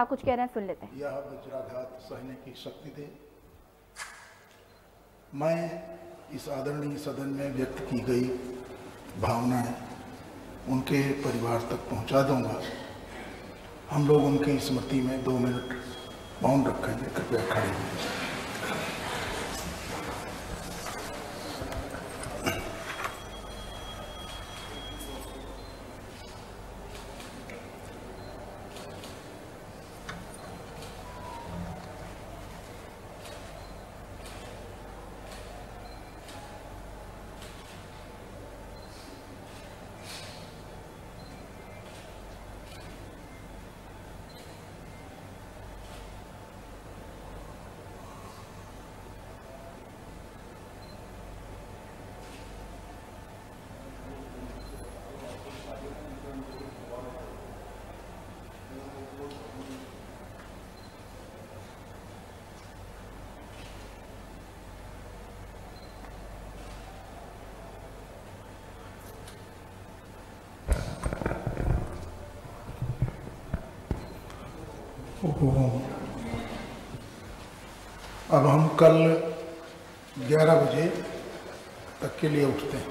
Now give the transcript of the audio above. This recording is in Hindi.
क्या कुछ कह रहे हैं, सुन लेते हैं। यह वज्राघात सहने की शक्ति दे मैं इस आदरणीय सदन में व्यक्त की गई भावनाएँ उनके परिवार तक पहुँचा दूँगा। हम लोग उनकी स्मृति में दो मिनट मौन रखेंगे, कृपया खड़े हों। अब हम कल 11 बजे तक के लिए उठते हैं।